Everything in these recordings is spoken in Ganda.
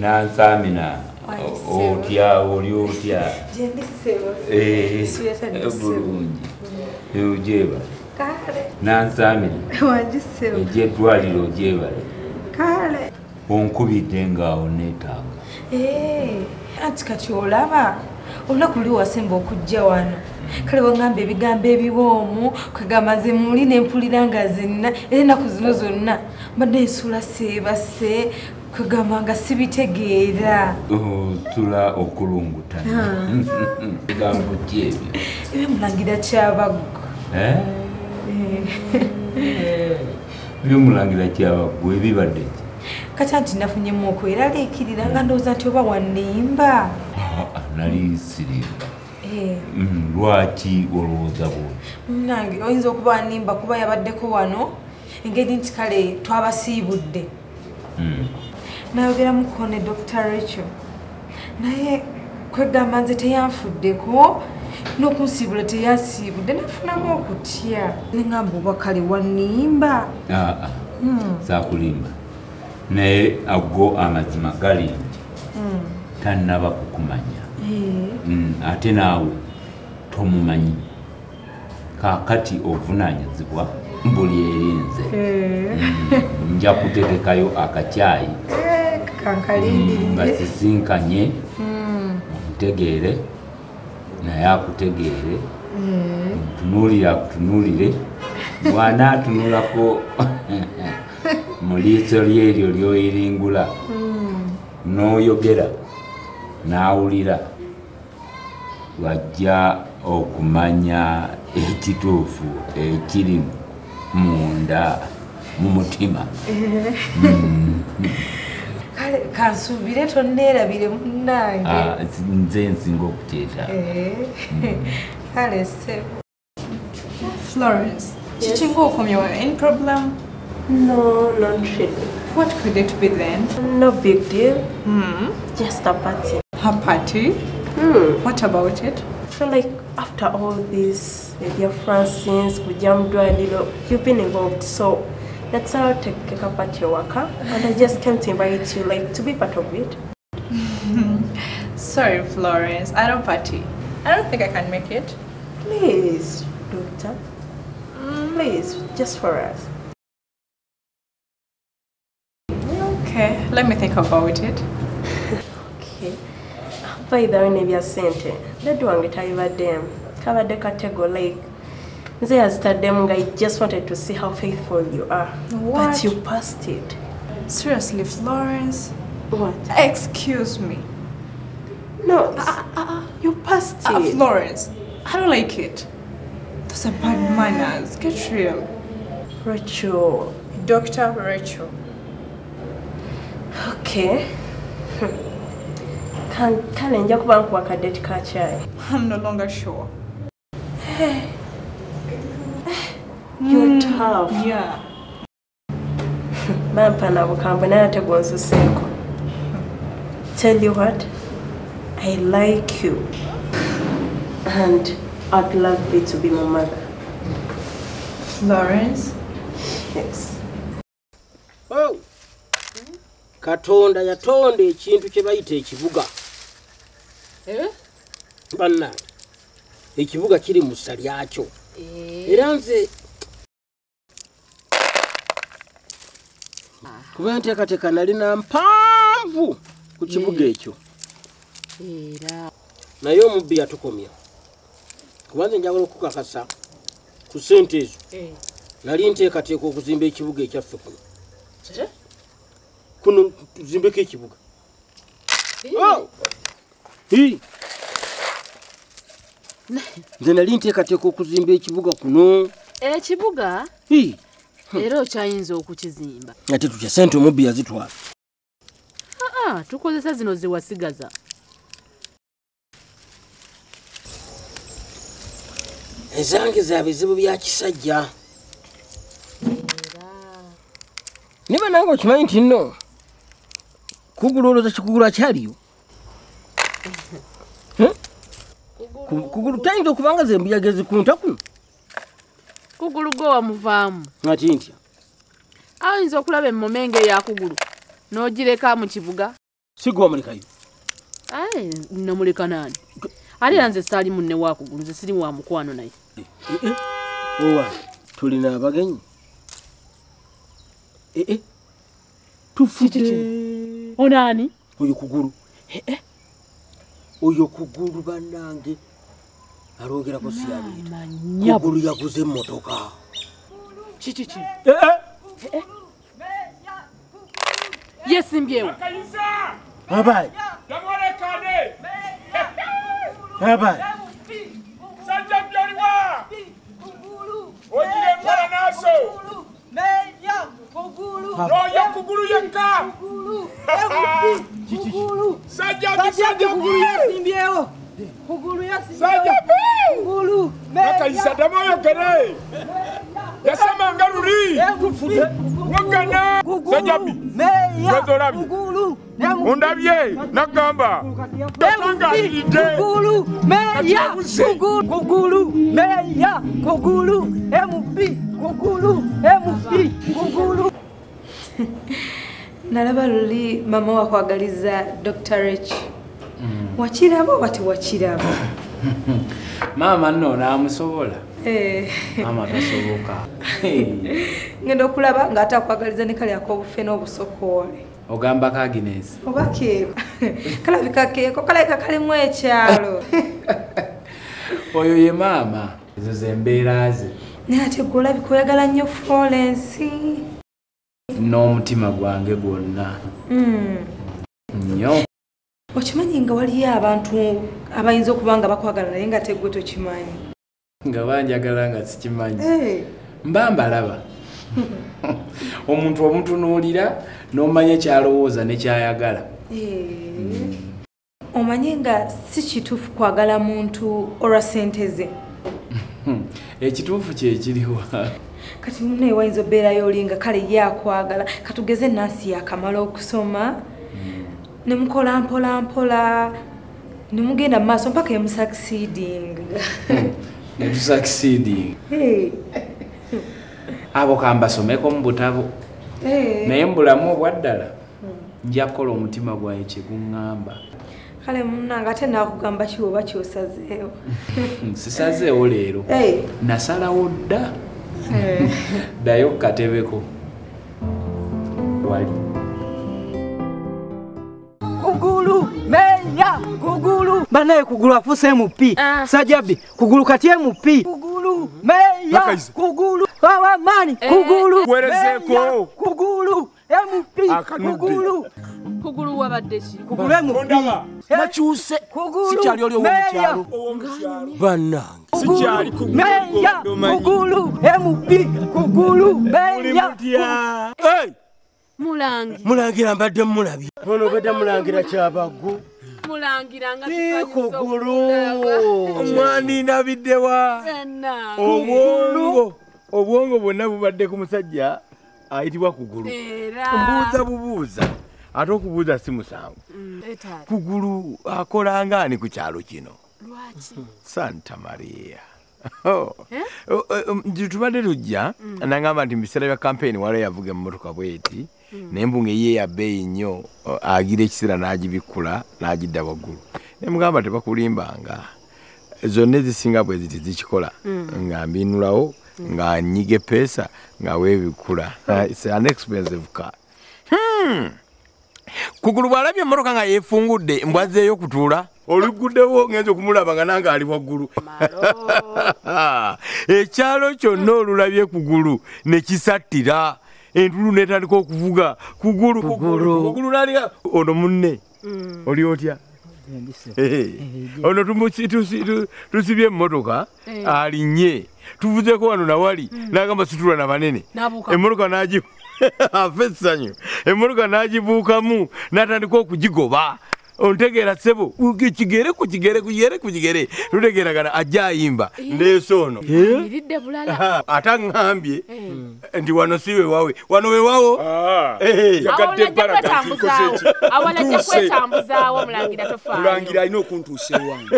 nansamina otya oli otya? Gyendisebo. Eh, Siyatadde ssebo. bulungi. Ogyebale. Nansamina. Wagisebo. egyeddwaliro ogyebale. Kale. onkubidde ngaawo neetaaga Eh, anti kati olaba? Olunaku luli wasemba okujja wano. Kale wangamba ebigambo ebiwoomu kwegamba nze muli nempulira nga zenna era ennaku zino zonna mbadde ensula seebase kwegamba nga sibitegeera. Otula okulungutana bigambo ki ebyo. Ebyo mulangira kyabaggo. Eh? byomulangira kyabaggwa ebibadde ki? Kati anti nafunyemu okweraliikirira nga ndowooza nti oba wannimba Ah, nali sirimba Eh, Mm, lwaki olowooza bwo munnange oyinza okuba wannimba kuba yabaddeko wano engeri nti kale twabasiibudde. Mm. Nayogeramu ko ne dr rachel. Naye kwegamba nze teyanfuddeko n'okunsiibula teyansiibudde nafunamu okutya. Neŋamba oba kale wannimba Ah, ah. saakulimba. Naye ago amazima gali nti tannaba kukumanya. Mm, ate naawe tomumanyi. Kaakati ovunanyizibwa buli erinze. Mm, nja kutegekayo akacyayi nga kankalindirire sisinkanye omutegeere naye akutegeere. Ntunuulire akutunuulire. Mwana atunulako mu liiso lyeryo lyoyiringula. N'oyogera n'awulira. Wajja okumanya ekituufu ekiri munda mu mutima kale kansuubire tonneerabire munnange Ah, nze nsinga okukyeta Eh, kale ssebo Florence, Chichingo Okomyo, any problem? No, not really. What could it be then? No big deal. Hmm? Just a party. Her party? Hmm. What about it? So like after all this, with your Francis, Kujamdwalilo, you've been involved. So let's all take a party worker, And I just came to invite you like to be part of it. Sorry, Florence, I don't party. I don't think I can make it. Please, doctor. Please, just for us. Okay, let me think about it. Okay. By the way, nebya sente. Dad wange tayibaddemu. Kabadde katego like nze yazitaddemu nga I just wanted to see how faithful you are. What? But you passed it. Seriously, Florence? What? Excuse me. No, uh, uh, you passed it. Uh, Florence, I don't like it. Those are bad manners. Get real. Rachel. Dr. Rachel. Okay. Can, can nja go back to ka chai. I'm no longer sure. You're hmm. tough. Yeah. Bampa na bukambwe naye ate. Tell you what, I like you. And I'd love you to be my mother. Florence? Yes. Oh. katonda yatonda ekintu kye bayita ekibuga eh? bannange ekibuga kiri mu ssa lyakyo eh. era nze kuba nteekateeka nalina mpanvu ku kibuga ekyo. Naye omubbi yatukomya. Kuba nze njagala okukakasa ku ssente ezo. Nali nteekateeka okuzimba ekibuga ekyaffe kuno. Kuno tuzimbeko ekibuga. Oh! Nze nali nteekateeka okuzimba ekibuga kuno. Ekibuga? Hi! Era okyayinza okukizimba. Ate tutya? Sente omubbi yazitwala. Aa tukozesa zino zewasigaza ezange za bizibu bya kisajja. Niba nange okimanyi nti nno kugula olowooza kikugulu akyaliyo? Ku- kugulu tayinza okubanga ze mbuyaga zikunta kuno kugulu gwe wamuvaamu. Ati ntya? Ayinza okulaba emmomenge eyakugulu n'ogireka mu kibuga. Sigwa mulekayo. Ayi namuleka nani? Ate era nze saali munne wakugulu nze siri wa mukwano naye? Owa tulina abagenyi. Ee tufudde onaani? Oyo kugulu. Oyo kugulu bannange arogira kusiabita kuguriya kuze motoka. Chichi chi eh eh. eh, eh. Yesimbyewe abaye damorekane abaye sanja byariwa ogire mwana naso! Meya kuguru roya kuguru yeka chichi sanja bisanja kuguru yesimbyewe kuguru yesimbyewe ddamu oyogere yasamanga luli. Wagana sajjabi weza olabye. Ondabye nagamba. Gatangaliridde katiyabuze kugulu meya. Kugulu mp kugulu mp kugulu nalaba luli mama wakwagaliza dr rech wakiraba oba tewakiraba maama nno naamusobola Eh, maama tasoboka. Ngenda okulaba ng'ate akwagaliza ne kali ak'obufe n'obusokoole ogamba kaginesi. Oba keeko kalabika keeko kalabika kalimu ekyalo. Oyo ye maama. Ezo zembeera ze. Naye ate gwe olabika oyagala nnyo florence n'omutima gwange gwonna. Mm. Okimanyi nga waliyo abantu abayinza okuba nga bakwagala naye nga tegwe tokimanyi? Nga banjagala nga sikimanyi. Mba mbalaba. Omuntu omutunuulira n'omanya kyalowooza nekyayagala eh. omanye nga si kituufu kwagala muntu olwa sente ze? Ekituufu kyekiriwa kati munaye wayinza obeerayo oli nga kale ye akwagala. Katugeze nansi yakamala okusoma nemukola mpola mpola. Nemugenda mu maaso mpaka emusucceeding. Netusakisiding Eh, abo kambasomeko mu butabo naye mu bulamu obwaddala nja kukola omutima gwange kyekuŋŋamba kale munange ate nakugamba kiwe oba kyosazeewo? Sisazeewo leero. Nasalawo dda. Ddayo kukatebeko wali meya kugulu. Banaye kugulu afuse mp Ah. sajabi kugulu kati mp kugulu. Meya kugulu. Wawamani kugulu. Werezeeko. meya, kugulu. Mp kugulu. Kugulu wabadde ki? Kugulu mp ondaba makyuse Kugulu, sikyali oli meya. owomukyalo ow'omukyalo. Bannange. Sikyali kugulu. meya kugulu. Mp kugulu. Meya. Hey, mulangi. Mulangira mbadde mulabye ono obadde mulangira kyabaggu mulangira nga kugulu omwani ndabiddewa obwongo. Obwongo bwonna bubadde ku musajja ayitibwa kugulu mbuuza bubuuza. Ate okubuuza si musango kugulu akola ngaani ku kyalo kino? Santa maria. Oh. Oh, eh, um, nti tubadde tujja nagamba nti mubiseera bya kampeyini waliwo yavuga emmotoka bweti naye mbunga ye yabbeeyi nnyo oh, agira ekiseera n'agibikkula n'agidda waggulu. Naye mugamba tebakulimbanga zonna ezisinga bwe ziti zikikola. Nga mbinulawo nga nyiga epeesa nga weebikkula. It's an expensive car. Hmm. kugulu bw'alabye emmotoka nga yeefungudde mbwazzeeyo kutuula oluguddewo ngenza okumulaba nga nange ali waggulu. Ekyalo kyonna olulabye kugulu ne kisattira entulu netandika okuvuga kugulu kugulu kugulu. nalinga ono munne. Oli otya? Eh, ono tumusi- tusi- tu- tusibye emmotoka alinnye tuvuzeko wano nawali nagamba situla na banene. N'abuuka. emmotoka nagi afe essanyu. Emmotoka nagibuukamu natandika okugigoba ontegeera sebo kigere ku kigere kugere ku kigere. Tutegeeragana ajja ayimba. Ndeese ono. Iridde bulala. Ate aŋŋambye. Nti wano si wewawe wano Eh. Ntuuse. kwetambuzaawo mulangira alina okuntuusa ewange.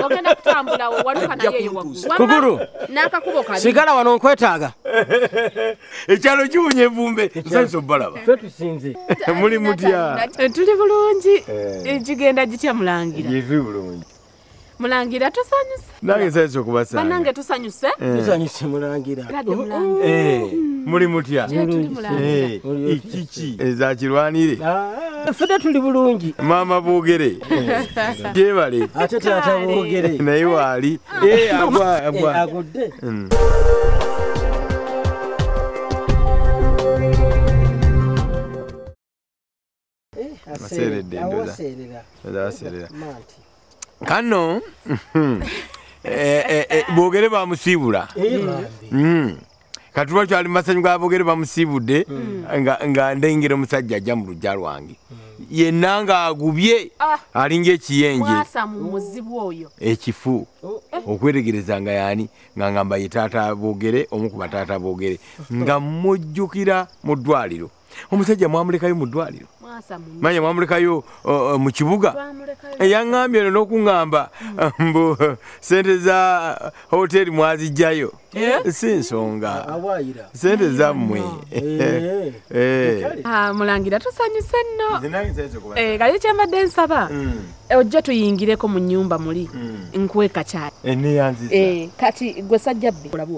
Sigala wano nkwetaaga. Ekyalo kiwunya evumbe nsanyusa obbalaba fe tusinze. Muli mutya? Eh, tuli bulungi. Ekigenda gitya mulangira? Yefi bulungi. Mulangira tusanyuse. Nange nsanyusa okubasanga bannange tusanyuse? Tusanyuse mulangira. Eh, muli mutya? Eh, ikiki ezakirwanire ffe tuli bulungi. Maama boogere gyebale ate taata boogere naye waali. Eh, agwa agwa agudde Aseeredde ndoza. awaseerera. Aseerera. manti kano eh, eh, eh, boogere bamusiibula. Mm. katuba kyali mumasanyu ga boogere bamusiibudde nga- nga ndengera omusajja ajja mu lujja lwange. Yenna ng'agubye Ah. alinga ekiyenje ekifu. Okwetegereza nga yani nga ngamba ye taata boogere omu ku bataata boogere. Nga mujjukira mu ddwaliro omusajja mwamulekayo mu ddwaliro? Manya mwamulekayo uh, uh, mu kibuga? Eyaŋŋambye eno n'okuŋŋamba mbu sente za hoteri mwazijjayo? Si nsonga. Sente zammwe Eh. Eh. Ah, mulangira tusanyuse nno. Eh, kali kyembadde nsaba Mm, Eh, ojja tuyingireko mu nyumba muli. Mm. nkweka kyali. Eh, kati gwe sajja bbi olaba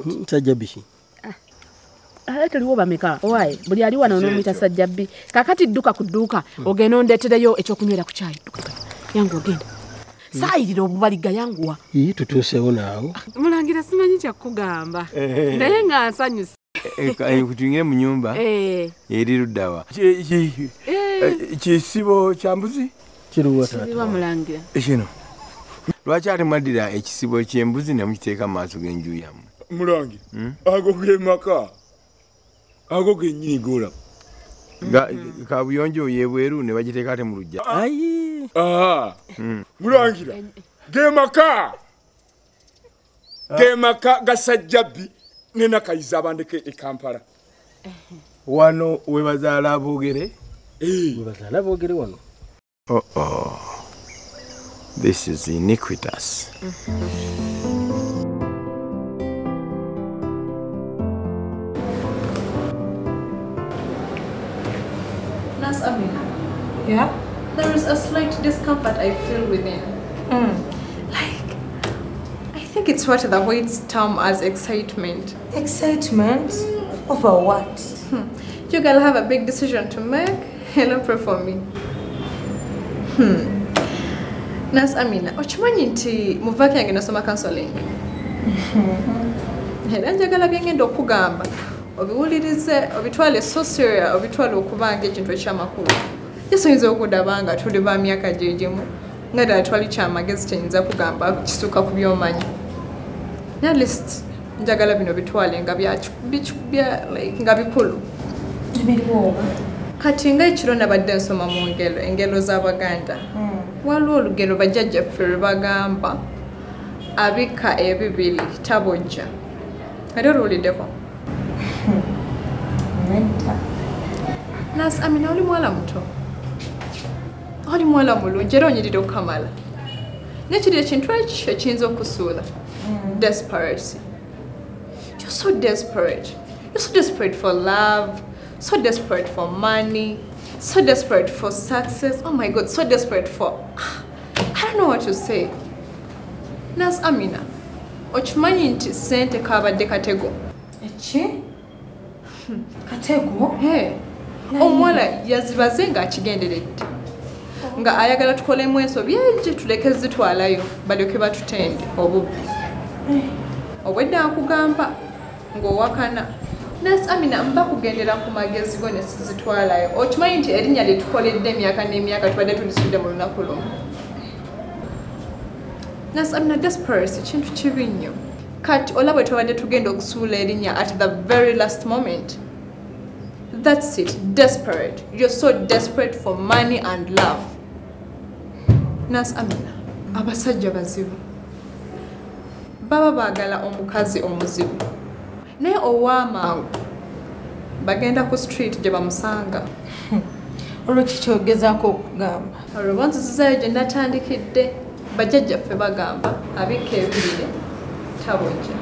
toliwo bameka owaye buli ali wano nomuyita Kyekyo. sajja bbi kakati dduka ku dduuka ogenda ondeetereyo ekyokunywera ku kyayi yangu ogenda. Saayirira obubaliga yanguwa. Ii tutuusewo naawo. Mulangira simanyi kyakugamba. Naye nga nsanyuse tuyingire mu nyumba Eh, eri luddawa. Eh, eh, kisibo kya mbuzi? Kiruwa kiriwa mulangira. Kino. Lwaki ate mwaddira ekisibo ky'embuzi ne mukiteeka mu maaso g'enju yammwe? Mulangi ago ge ago gennyini golaba Ga- kabuyonjo yebweru ne bagiteeka ate mu lujja ayi. Aa mulangira ge maka. Ge maka gasajjabbi nenakayiza abandeke e kampala. Wano we bazaala aboogere Eh, webazaala boogere wano. Oh, oh. This is iniquitous. Nas Amina, Yeah? there is a slight discomfort I feel within. Like, I think it's what the Whites term as excitement. Excitement? Over what? You girl have a big decision to make. Hello, pray for me. Hmm. Nas Amina, okimanyi nti mu vaaka yange nasoma counseling? Era njagala byengenda okugamba obiwulirize obitwale so serious obitwale okuba ng'ekintu ekyamakulu. Kisoyinza okudaba nga tuli ba myaka gyegimu nga ddala twali kyamagezi kyenyinza kugamba kisuuka ku byomanyi. Ne list njagala bino bitwale nga nga bikulu. Kati nga ekiro nabadde nsoma mu ngero engero z'abaganda waliwo olugero bajjajjaffe lwe bagamba abika ebibiri tabojja. Ate oluwuliddeko. Nas amina oli mwala muto? Oli mwala mulungi era onyirira okukamala nekiri ekintu ekyo ekiyinza okusuula desperacy you're so desperate. You're so desperate for love so desperate for money so desperate for success. Oh my god so desperate for i don't know what to say. Nas amina okimanyi nti sente kabadde katego. Eki? Katego? Hey, omuwala yazibaze ng'akigenderedde nga ayagala tukolemu ensobi egi tuleke zitwalayo balyoke batutende obubbi. Obwedde akugamba ng'owakana. Nasi amina mba kugendera ku magezi go ne sizitwalayo. Okimanyi nti erinnya lye tukoledde emyaka n'emyaka tubadde tulisudde mu lunaku lumu? Nasi amina desperate kintu kibi nnyo kati olaba bwe twabadde tugenda okusuula erinnya at the very last moment. That's it, desperate. You're so desperate for money and love. nas amina abasajja bazibu. Baba baagala omukazi omuzibu. Naye ow'amangu bagenda ku street gye bamusanga. Olwo kikyogezaako okugamba? Olwo bonzizizayo gye natandikidde bajjajjaffe bagamba abikka ebirire tabojja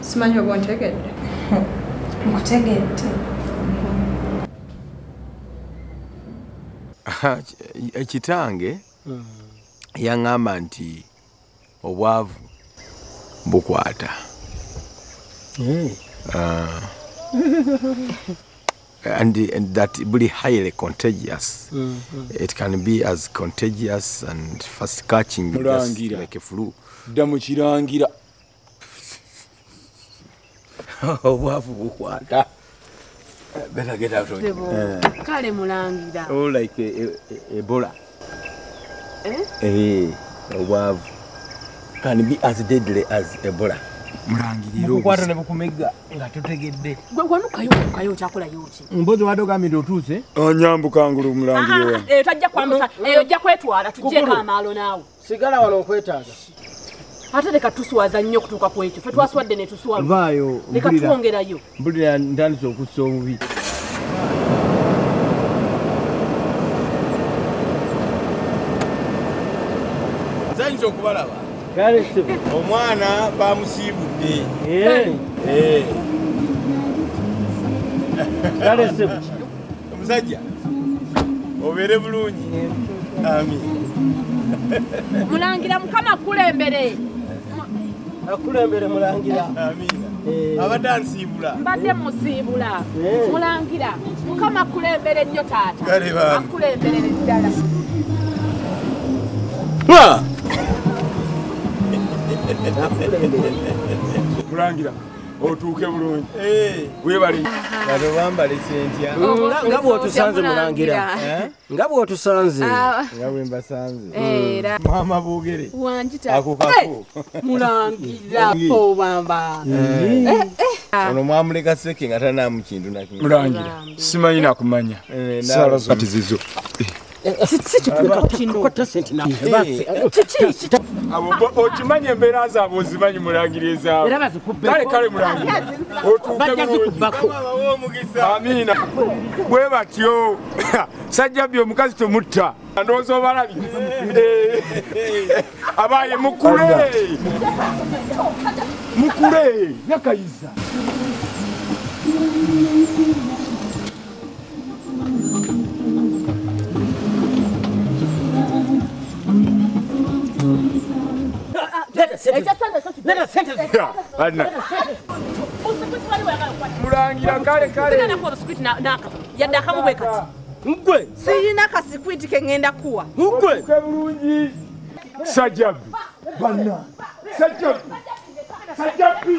simanyi oba ontegedde? Nkutegedde ekitange yaŋŋamba nti obwavu bukwata. Ah. and, and that buli highly contagious. It can be as contagious and fast catching just like a flu. Dda mukirangira obwavu bukwata Better get out of here. Eh. kale mulangira. Oh, like e- e- ebola. Eh? Eh, obwavu. Can be as deadly as ebola. Mukukwata ne bukumegga nga totegedde. Gwe wanukayo wanukayo okyakolayo ki? Mbozi wadde ogambye otuuse? Onyambuka ngulu Ah, eyo tajja kwambusa eyo ojja kwetwala tujjeko amaalo naawe. Sigala wano okwetaaga ate leka tuswaza nnyo okutuuka ku ekyo. Fe twaswadde ne tuswala vaayo leka twongerayo. Mpulira ntandise okussa obubi. Zayinza okubalaba? Omwana bamusiibudde Eh, omusajja obeere bulungi. Amin. Mulangira mukama kulembere akulembere mulangira. Amina abadde ansiibula. Mbadde musiibula. Eh. mulangira. Mukama kulembere nnyo taata. Akulemberere ddala. Mulangira otuuke bulungi. Webali kati bambale sentya. Nga bwotusanze mulangira nga bwotusanze. Nga bwe mbasanze. Era. Mama boogere wanjita ako kako mulangira obamba ono mwamuleka seke nga tanaamu kintu nakimu mulangira simanyi nakumanya. Sala kati zizo okimanyi embeera zaabwe ozimanyi mulangira ezaabwe kale bulungi amiina bwe batyo sajjabbi omukazi temutta ndowooza obalabye abaye mukule mukule Let us sentence. Let us mugwe. Sirina kasikuiti keŋŋenda kuwa. Mugwe. Bulungi sajjabi banna sajjabi sajjabi